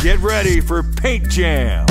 Get ready for Paint Jam.